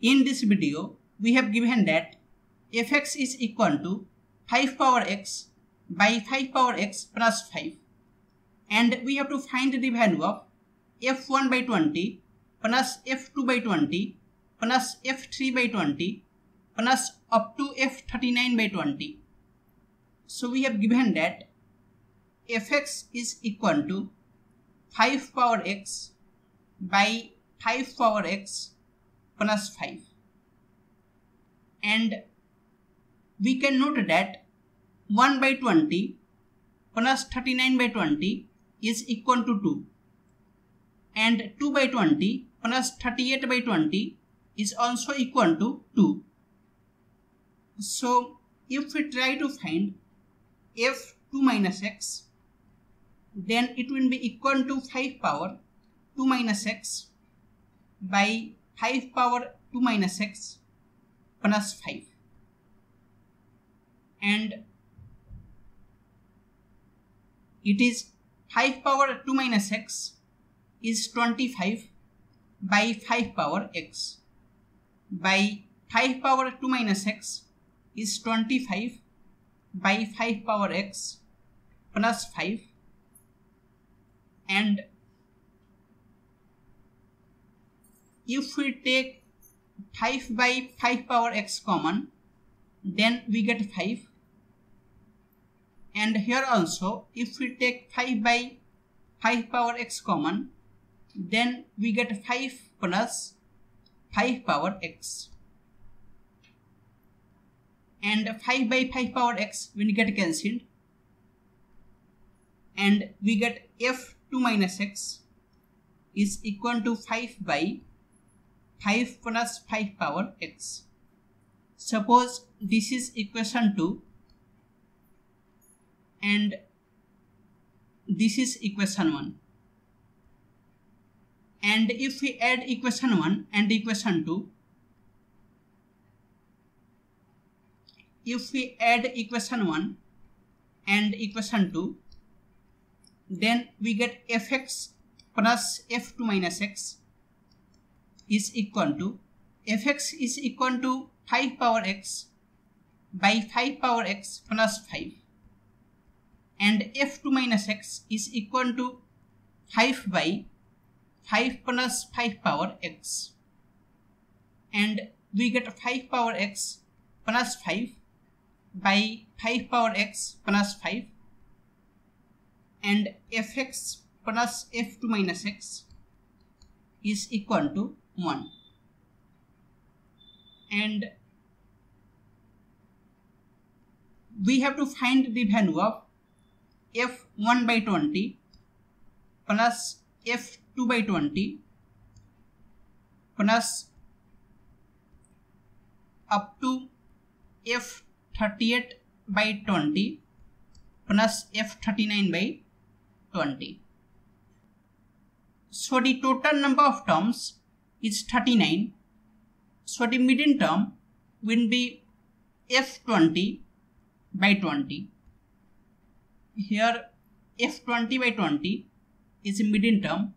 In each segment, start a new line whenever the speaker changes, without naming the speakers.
In this video, we have given that fx is equal to 5 power x by 5 power x plus 5 and we have to find the value of f1 by 20 plus f2 by 20 plus f3 by 20 plus up to f39 by 20. So we have given that fx is equal to 5 power x by 5 power x plus 5 and we can note that 1 by 20 plus 39 by 20 is equal to 2 and 2 by 20 plus 38 by 20 is also equal to 2. So if we try to find f2 minus x then it will be equal to 5 power 2 minus x by 5 power 2 minus x plus 5 and it is 5 power 2 minus x is 25 by 5 power x. By 5 power 2 minus x is 25 by 5 power x plus 5 and if we take 5 by 5 power x common then we get 5 and here also if we take 5 by 5 power x common then we get 5 plus 5 power x. And 5 by 5 power x will get cancelled and we get f2 minus x is equal to 5 by 5 plus 5 power x. Suppose this is equation 2 and this is equation 1 and if we add equation 1 and equation 2 if we add equation 1 and equation 2 then we get fx plus f2 minus x is equal to fx is equal to 5 power x by 5 power x plus 5 and f2 minus x is equal to 5 by 5 plus 5 power x. And we get 5 power x plus 5 by 5 power x plus 5 and fx plus f2 minus x is equal to 1 and we have to find the value of f1 by 20 plus f2 by 20 plus up to f38 by 20 plus f39 by 20 so the total number of terms is 39. So the median term will be F20 by 20. Here F20 by 20 is a median term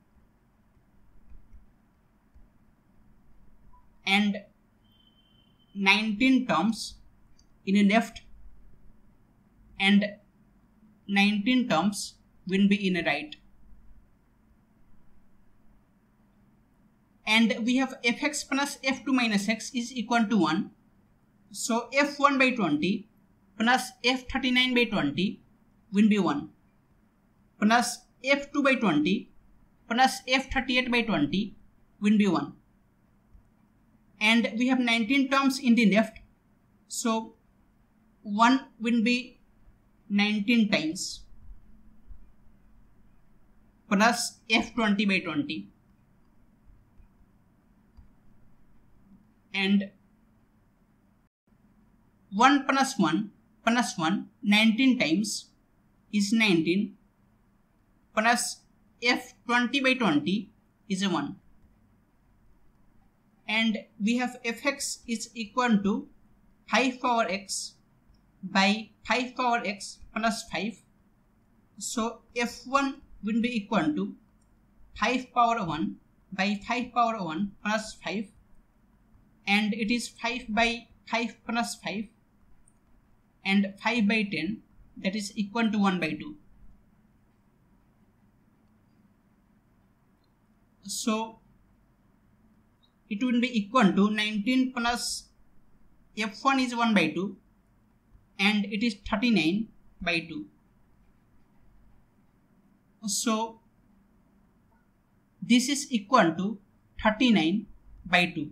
and 19 terms in the left and 19 terms will be in the right. And we have fx plus f2 minus x is equal to 1. So f1 by 20 plus f39 by 20 will be 1 plus f2 by 20 plus f38 by 20 will be 1 and we have 19 terms in the left. So 1 will be 19 times plus f20 by 20 and 1 plus 1 plus 1 19 times is 19 plus f 20 by 20 is a 1 and we have fx is equal to 5 power x by 5 power x plus 5 so f1 will be equal to 5 power 1 by 5 power 1 plus 5 and it is 5 by 5 plus 5 and 5 by 10 that is equal to 1 by 2. So it will be equal to 19 plus f1 is 1 by 2 and it is 39 by 2. So this is equal to 39 by 2.